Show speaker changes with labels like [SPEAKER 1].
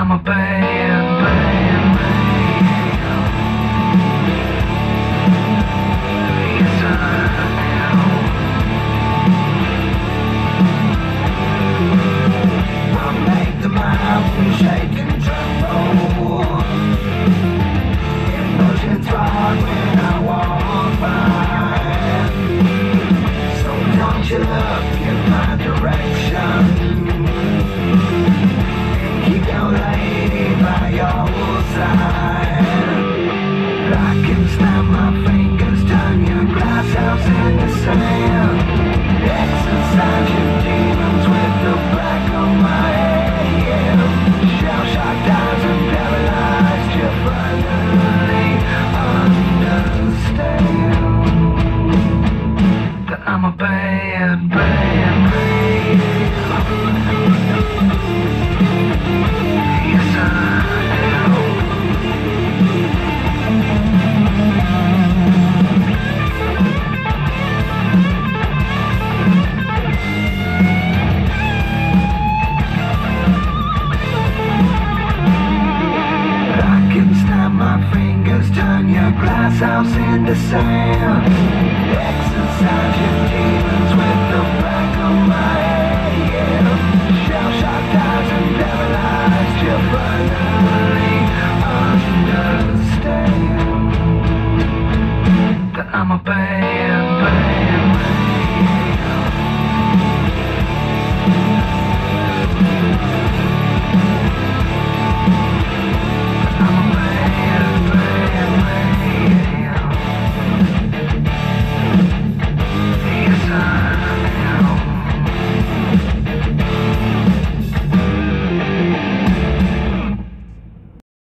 [SPEAKER 1] I'm a babe. and pray my fingers turn your glass house into sand. I'm a bad.